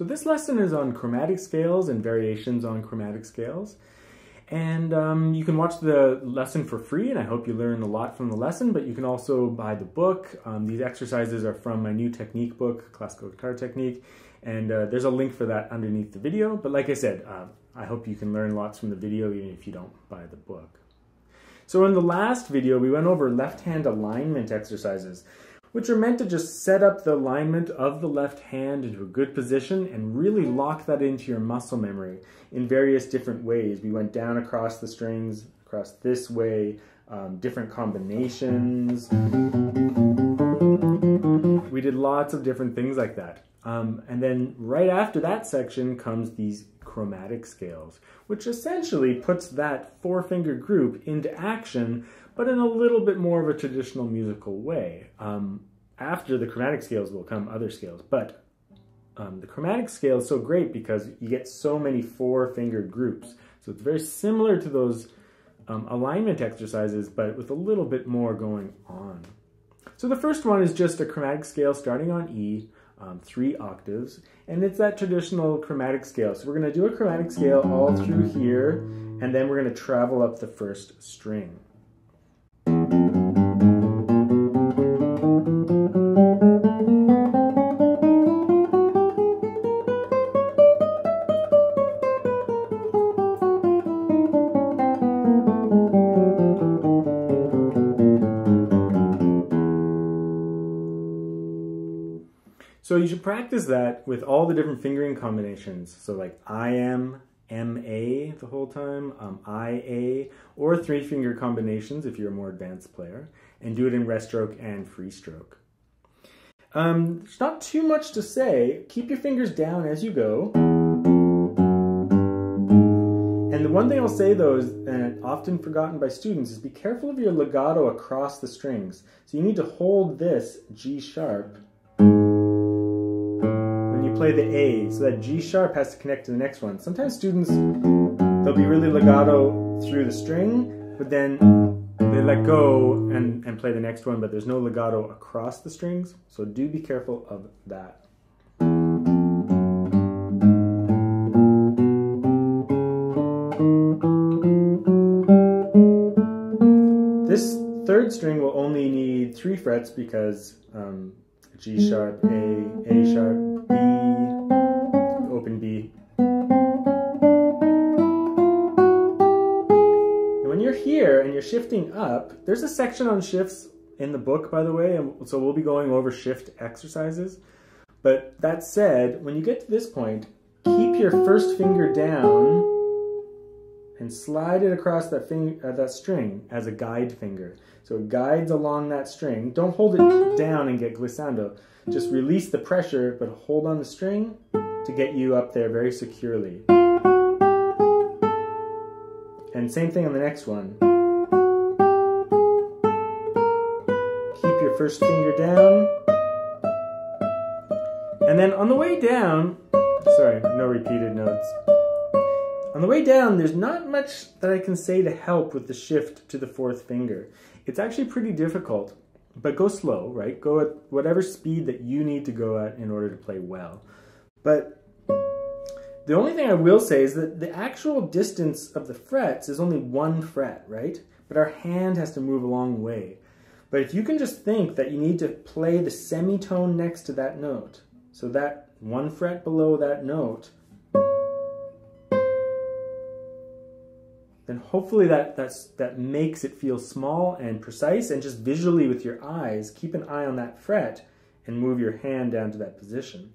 So this lesson is on chromatic scales and variations on chromatic scales. And um, you can watch the lesson for free, and I hope you learn a lot from the lesson, but you can also buy the book. Um, these exercises are from my new technique book, Classical Guitar Technique, and uh, there's a link for that underneath the video. But like I said, uh, I hope you can learn lots from the video even if you don't buy the book. So in the last video, we went over left-hand alignment exercises which are meant to just set up the alignment of the left hand into a good position and really lock that into your muscle memory in various different ways. We went down across the strings, across this way, um, different combinations. We did lots of different things like that. Um, and then right after that section comes these chromatic scales, which essentially puts that four finger group into action but in a little bit more of a traditional musical way. Um, after the chromatic scales will come other scales, but um, the chromatic scale is so great because you get so many four finger groups. So it's very similar to those um, alignment exercises, but with a little bit more going on. So the first one is just a chromatic scale starting on E, um, three octaves, and it's that traditional chromatic scale. So we're going to do a chromatic scale all through here, and then we're going to travel up the first string. So you should practice that with all the different fingering combinations. So like I am, MA the whole time, um, IA, or three finger combinations if you're a more advanced player, and do it in rest stroke and free stroke. Um, there's not too much to say. Keep your fingers down as you go. And the one thing I'll say though is, and often forgotten by students, is be careful of your legato across the strings. So you need to hold this G sharp play the A, so that G sharp has to connect to the next one. Sometimes students, they'll be really legato through the string, but then they let go and, and play the next one, but there's no legato across the strings, so do be careful of that. This third string will only need three frets because um, G sharp, A, A sharp, up, there's a section on shifts in the book, by the way, and so we'll be going over shift exercises. But that said, when you get to this point, keep your first finger down and slide it across that, uh, that string as a guide finger. So it guides along that string. Don't hold it down and get glissando. Just release the pressure, but hold on the string to get you up there very securely. And same thing on the next one. Your first finger down. And then on the way down, sorry, no repeated notes. On the way down, there's not much that I can say to help with the shift to the fourth finger. It's actually pretty difficult but go slow, right? Go at whatever speed that you need to go at in order to play well. But the only thing I will say is that the actual distance of the frets is only one fret, right? But our hand has to move a long way. But if you can just think that you need to play the semitone next to that note, so that one fret below that note then hopefully that, that's, that makes it feel small and precise and just visually with your eyes, keep an eye on that fret and move your hand down to that position.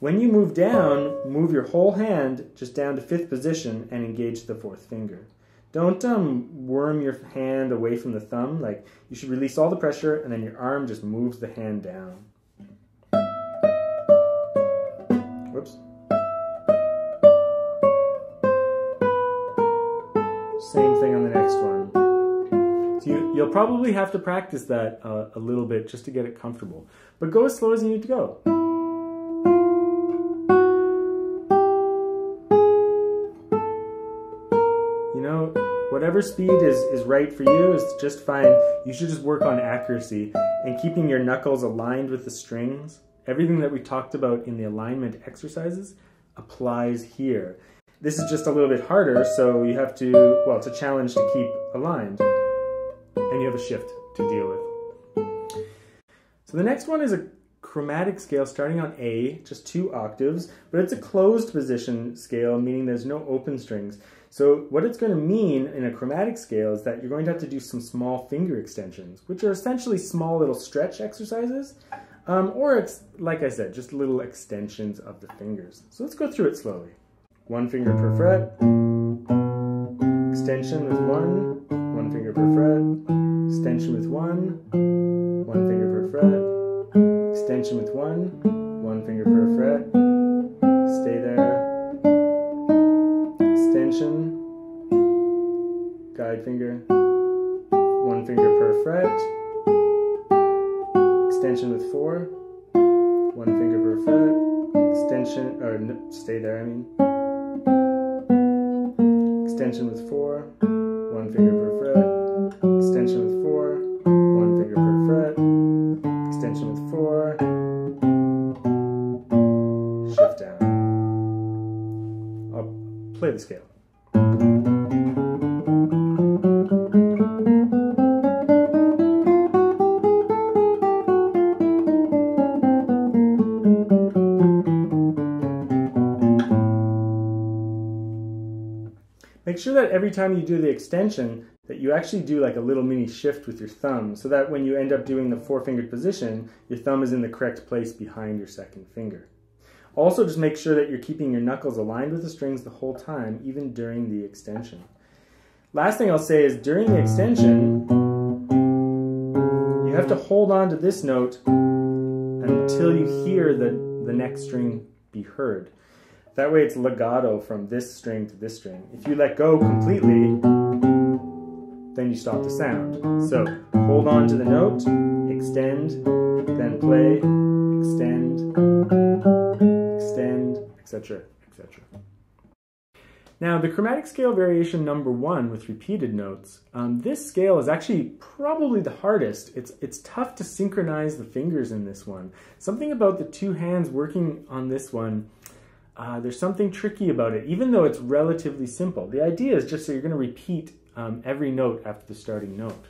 When you move down, move your whole hand just down to fifth position and engage the fourth finger. Don't um, worm your hand away from the thumb. Like you should release all the pressure and then your arm just moves the hand down. Whoops. Same thing on the next one. So you, will probably have to practice that uh, a little bit just to get it comfortable. But go as slow as you need to go. Whatever speed is, is right for you is just fine. You should just work on accuracy and keeping your knuckles aligned with the strings everything that we talked about in the alignment exercises applies here. This is just a little bit harder, so you have to, well, it's a challenge to keep aligned. And you have a shift to deal with. So the next one is a chromatic scale starting on A, just two octaves, but it's a closed position scale, meaning there's no open strings. So what it's going to mean in a chromatic scale is that you're going to have to do some small finger extensions, which are essentially small little stretch exercises, um, or it's like I said, just little extensions of the fingers. So let's go through it slowly. One finger per fret, extension with one, one finger per fret, extension with one, one finger per fret, extension with one, one finger per fret, stay there, extension, guide finger, one finger per fret, extension with four, one finger per fret, extension, or no, stay there I mean, extension with four, one finger per fret, extension with four, one finger per fret, extension with four, shift down. I'll play the scale. Sure that every time you do the extension that you actually do like a little mini shift with your thumb so that when you end up doing the four-fingered position, your thumb is in the correct place behind your second finger. Also, just make sure that you're keeping your knuckles aligned with the strings the whole time, even during the extension. Last thing I'll say is during the extension, you have to hold on to this note until you hear the, the next string be heard. That way it's legato from this string to this string. If you let go completely, then you stop the sound. So hold on to the note, extend, then play, extend, extend, etc., etc. Now, the chromatic scale variation number one with repeated notes, um, this scale is actually probably the hardest. It's, it's tough to synchronize the fingers in this one. Something about the two hands working on this one uh, there's something tricky about it, even though it's relatively simple. The idea is just that you're going to repeat um, every note after the starting note.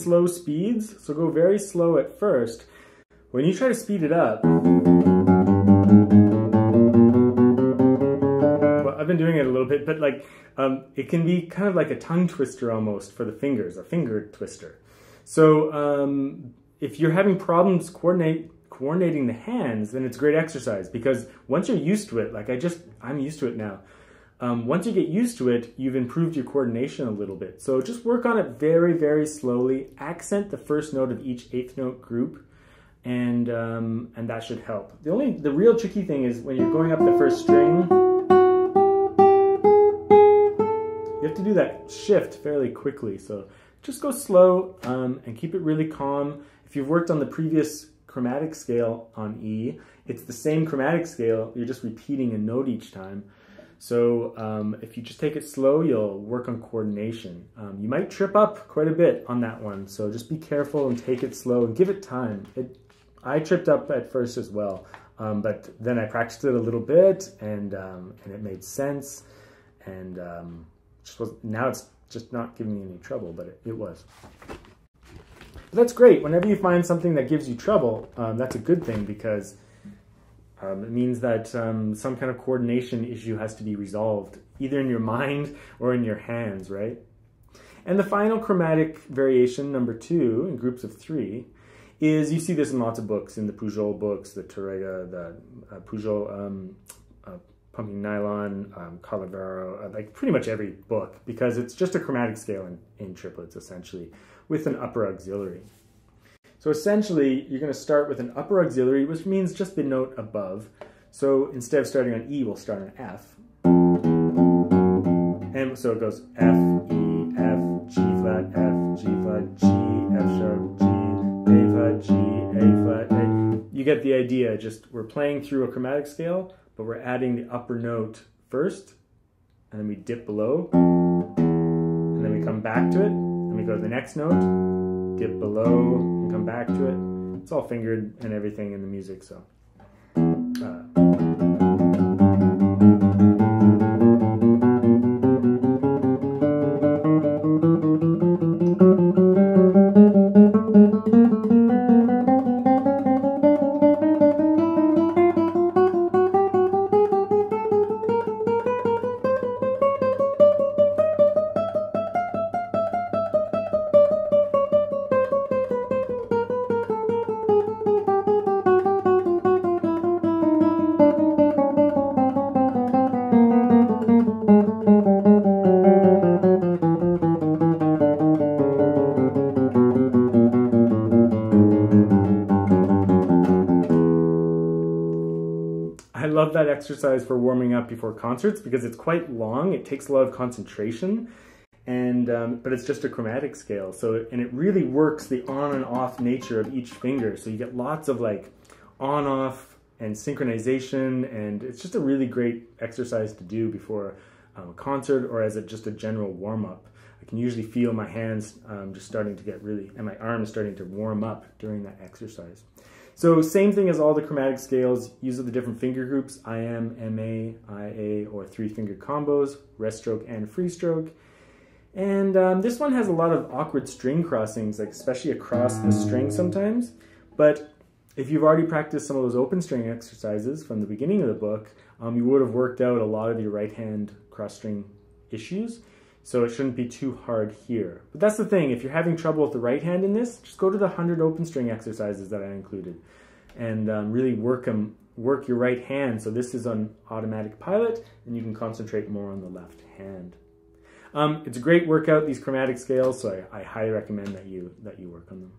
Slow speeds, so go very slow at first. When you try to speed it up, well, I've been doing it a little bit, but like um, it can be kind of like a tongue twister almost for the fingers, a finger twister. So um, if you're having problems coordinate coordinating the hands, then it's great exercise because once you're used to it, like I just, I'm used to it now. Um, once you get used to it, you've improved your coordination a little bit. So just work on it very, very slowly. Accent the first note of each eighth note group, and um, and that should help. The only, the real tricky thing is when you're going up the first string, you have to do that shift fairly quickly. So just go slow um, and keep it really calm. If you've worked on the previous chromatic scale on E, it's the same chromatic scale, you're just repeating a note each time. So um, if you just take it slow, you'll work on coordination. Um, you might trip up quite a bit on that one, so just be careful and take it slow and give it time. It, I tripped up at first as well, Um, but then I practiced it a little bit, and um, and it made sense, and um, just was now it's just not giving me any trouble, but it, it was. But that's great. Whenever you find something that gives you trouble, um, that's a good thing because um, it means that um, some kind of coordination issue has to be resolved, either in your mind or in your hands, right? And the final chromatic variation, number two, in groups of three, is you see this in lots of books, in the Pujol books, the Tarrega, the uh, Pujol um, uh, Pumping Nylon, um, Carlevaro, uh, like pretty much every book, because it's just a chromatic scale in, in triplets, essentially, with an upper auxiliary. So essentially, you're going to start with an upper auxiliary, which means just the note above. So instead of starting on E, we'll start on F. And so it goes F, E, F, G flat, F, G flat, G, F sharp, G, A flat, G, A flat, A. You get the idea, just we're playing through a chromatic scale, but we're adding the upper note first, and then we dip below, and then we come back to it, and we go to the next note, dip below, and come back to it. It's all fingered and everything in the music, so. Uh, love that exercise for warming up before concerts because it's quite long. It takes a lot of concentration, and um, but it's just a chromatic scale. So and it really works the on and off nature of each finger. So you get lots of like on off and synchronization, and it's just a really great exercise to do before um, a concert or as a, just a general warm up. I can usually feel my hands um, just starting to get really, and my arms starting to warm up during that exercise. So same thing as all the chromatic scales, use of the different finger groups, IM, MA, IA, or three finger combos, rest stroke and free stroke. And um, this one has a lot of awkward string crossings, like especially across the string sometimes. But if you've already practiced some of those open string exercises from the beginning of the book, um, you would have worked out a lot of your right hand cross string issues. So it shouldn't be too hard here. But that's the thing, if you're having trouble with the right hand in this, just go to the 100 open string exercises that I included and um, really work them, work your right hand. So this is on automatic pilot and you can concentrate more on the left hand. Um, it's a great workout, these chromatic scales, so I, I highly recommend that you, that you work on them.